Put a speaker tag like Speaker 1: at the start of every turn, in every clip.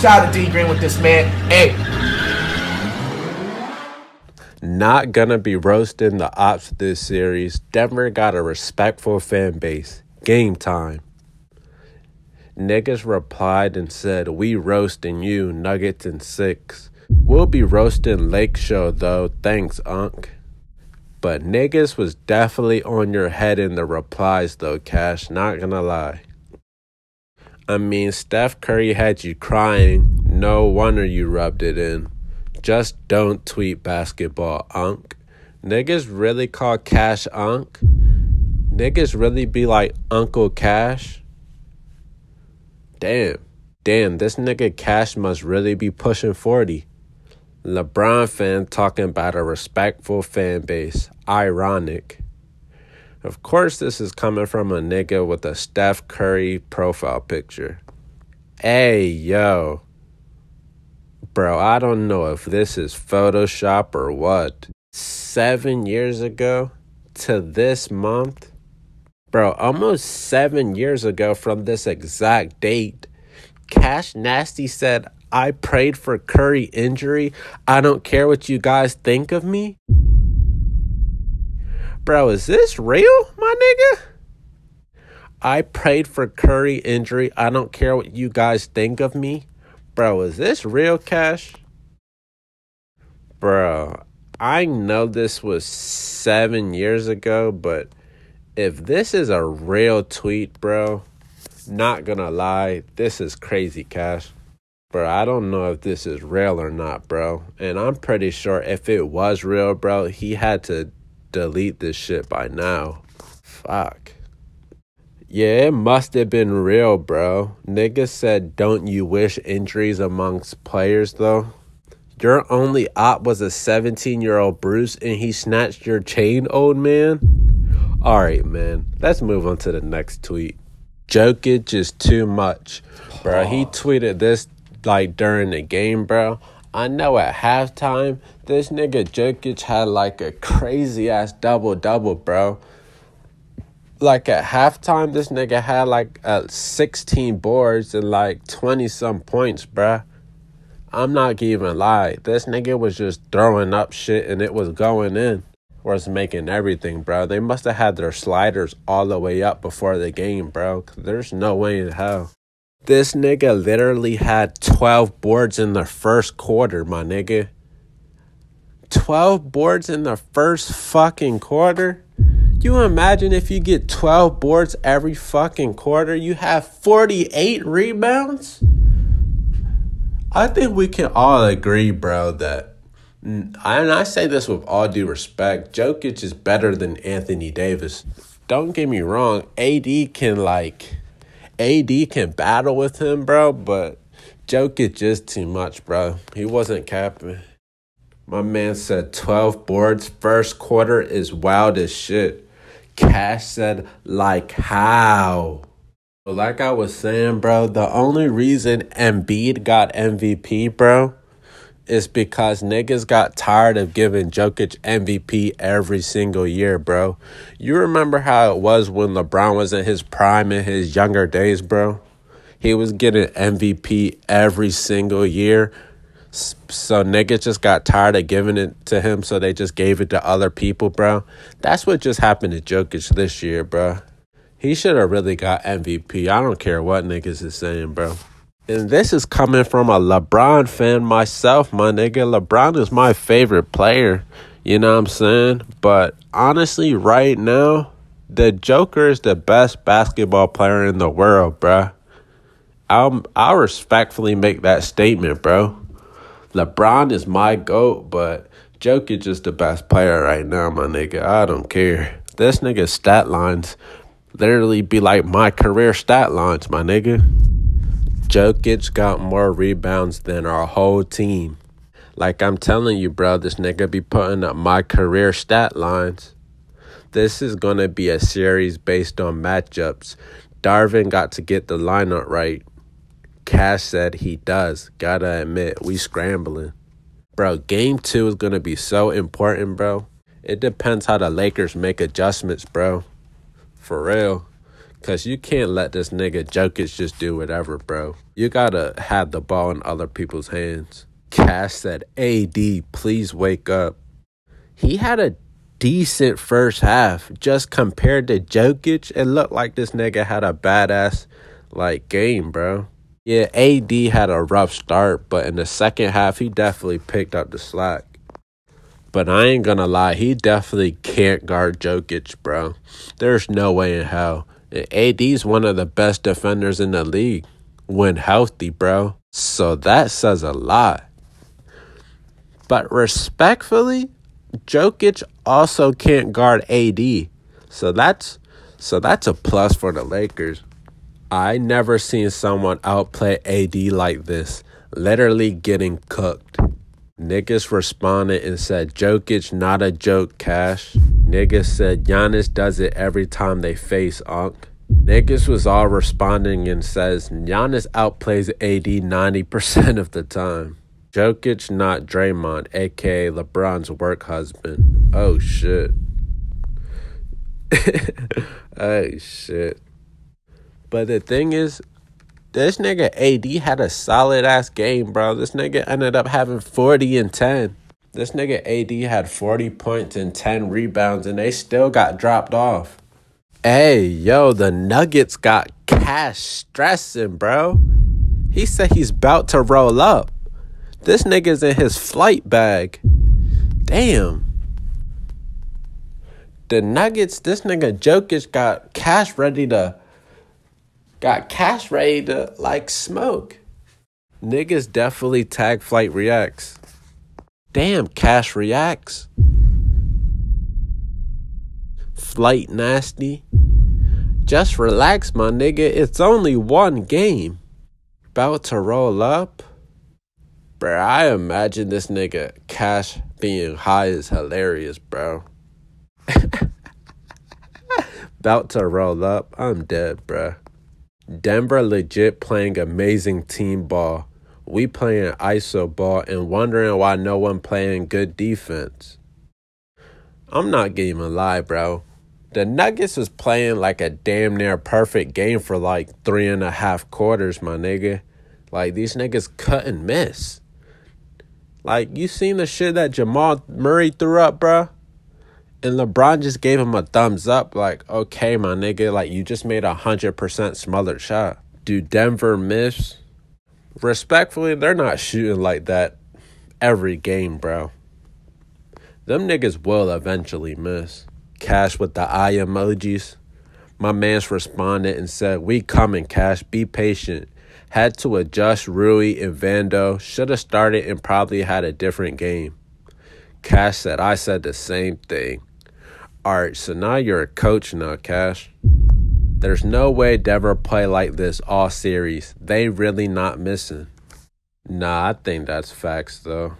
Speaker 1: Shout out to D Green with this man. Hey.
Speaker 2: Not gonna be roasting the ops this series. Denver got a respectful fan base. Game time. Niggas replied and said, We roasting you, Nuggets and six. We'll be roasting Lake Show though, thanks, Unc. But niggas was definitely on your head in the replies though, Cash, not gonna lie. I mean, Steph Curry had you crying. No wonder you rubbed it in. Just don't tweet basketball, Unc. Niggas really call Cash Unc? Niggas really be like Uncle Cash? Damn. Damn, this nigga Cash must really be pushing 40. LeBron fan talking about a respectful fan base. Ironic. Of course, this is coming from a nigga with a Steph Curry profile picture. Hey, yo. Bro, I don't know if this is Photoshop or what. Seven years ago to this month, bro, almost seven years ago from this exact date, Cash Nasty said, I prayed for Curry injury. I don't care what you guys think of me. Bro, is this real, my nigga? I prayed for Curry injury. I don't care what you guys think of me. Bro, is this real cash? Bro, I know this was seven years ago, but if this is a real tweet, bro, not gonna lie, this is crazy cash. Bro, I don't know if this is real or not, bro. And I'm pretty sure if it was real, bro, he had to delete this shit by now. Fuck. Yeah, it must have been real, bro. Nigga said, don't you wish injuries amongst players, though? Your only op was a 17 year old Bruce and he snatched your chain, old man? Alright, man. Let's move on to the next tweet. Jokic is too much. Bro, he tweeted this like during the game, bro. I know at halftime, this nigga Jokic had like a crazy ass double double, bro. Like at halftime, this nigga had like uh, 16 boards and like 20 some points, bro. I'm not even lie. This nigga was just throwing up shit and it was going in. Was making everything, bro. They must have had their sliders all the way up before the game, bro. There's no way in hell. This nigga literally had 12 boards in the first quarter, my nigga. 12 boards in the first fucking quarter? You imagine if you get 12 boards every fucking quarter, you have 48 rebounds? I think we can all agree, bro, that, and I say this with all due respect, Jokic is better than Anthony Davis. Don't get me wrong, AD can, like, AD can battle with him, bro, but Jokic just too much, bro. He wasn't capping. My man said 12 boards first quarter is wild as shit. Cash said, like, how? But like I was saying, bro, the only reason Embiid got MVP, bro, is because niggas got tired of giving Jokic MVP every single year, bro. You remember how it was when LeBron was in his prime in his younger days, bro? He was getting MVP every single year. So niggas just got tired of giving it to him, so they just gave it to other people, bro. That's what just happened to Jokic this year, bro. He should have really got MVP. I don't care what niggas is saying, bro. And this is coming from a LeBron fan myself, my nigga. LeBron is my favorite player. You know what I'm saying? But honestly, right now, the Joker is the best basketball player in the world, bro. I'll, I'll respectfully make that statement, bro. LeBron is my GOAT, but Jokic is the best player right now, my nigga. I don't care. This nigga's stat lines literally be like my career stat lines, my nigga. Jokic got more rebounds than our whole team. Like I'm telling you, bro, this nigga be putting up my career stat lines. This is gonna be a series based on matchups. Darvin got to get the lineup right. Cash said he does. Gotta admit, we scrambling. Bro, game two is gonna be so important, bro. It depends how the Lakers make adjustments, bro. For real. Cause you can't let this nigga Jokic just do whatever, bro. You gotta have the ball in other people's hands. Cash said, AD, please wake up. He had a decent first half. Just compared to Jokic, it looked like this nigga had a badass like game, bro. Yeah, AD had a rough start, but in the second half, he definitely picked up the slack. But I ain't gonna lie, he definitely can't guard Jokic, bro. There's no way in hell. AD's one of the best defenders in the league when healthy, bro. So that says a lot. But respectfully, Jokic also can't guard AD. So that's so that's a plus for the Lakers. I never seen someone outplay AD like this, literally getting cooked. Niggas responded and said, Jokic not a joke, Cash. Niggas said Giannis does it every time they face Unk. Niggas was all responding and says Giannis outplays AD 90% of the time. Jokic not Draymond, aka LeBron's work husband. Oh shit. oh shit. But the thing is, this nigga AD had a solid ass game, bro. This nigga ended up having 40 and 10. This nigga AD had 40 points and 10 rebounds, and they still got dropped off. Hey, yo, the Nuggets got cash stressing, bro. He said he's about to roll up. This nigga's in his flight bag. Damn. The Nuggets, this nigga Jokic got cash ready to got cash ready to like smoke. Niggas definitely tag flight reacts. Damn, cash reacts. Flight nasty. Just relax, my nigga. It's only one game. About to roll up. Bro, I imagine this nigga Cash being high is hilarious, bro. About to roll up. I'm dead, bro. Denver legit playing amazing team ball. We playing ISO ball and wondering why no one playing good defense. I'm not gonna even lie, bro. The Nuggets was playing like a damn near perfect game for like three and a half quarters, my nigga. Like these niggas cut and miss. Like you seen the shit that Jamal Murray threw up, bro? And LeBron just gave him a thumbs up, like, okay, my nigga, like you just made a hundred percent smothered shot. Do Denver miss? Respectfully, they're not shooting like that every game, bro. Them niggas will eventually miss. Cash with the eye emojis. My man's responded and said, We coming, Cash. Be patient. Had to adjust Rui and Vando. Should have started and probably had a different game. Cash said, I said the same thing. All right, so now you're a coach now, Cash. There's no way Denver play like this all series. They really not missing. Nah, I think that's facts though.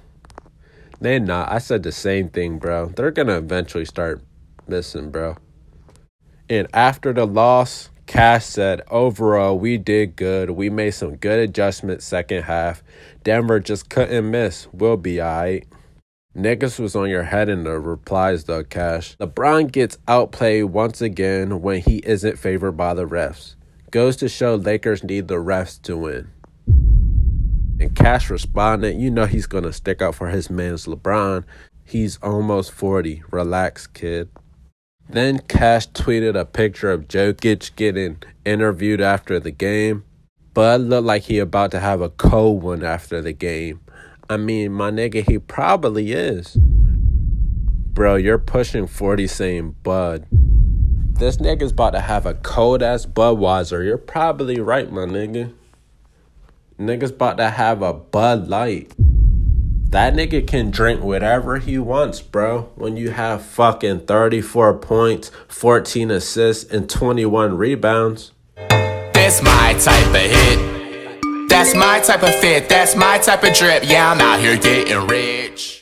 Speaker 2: They not. I said the same thing, bro. They're gonna eventually start missing, bro. And after the loss, Cash said, overall, we did good. We made some good adjustments second half. Denver just couldn't miss. We'll be alright. Niggas was on your head in the replies though, Cash. LeBron gets outplayed once again when he isn't favored by the refs. Goes to show Lakers need the refs to win. And Cash responded, you know he's gonna stick up for his man's LeBron. He's almost 40. Relax, kid. Then Cash tweeted a picture of Jokic getting interviewed after the game. Bud looked like he about to have a cold one after the game. I mean, my nigga, he probably is. Bro, you're pushing 40 saying Bud. This nigga's about to have a cold ass Budweiser. You're probably right, my nigga. Nigga's about to have a Bud Light. That nigga can drink whatever he wants, bro. When you have fucking 34 points, 14 assists, and 21 rebounds.
Speaker 1: That's my type of hit. That's my type of fit, that's my type of drip. Yeah, I'm out here getting rich.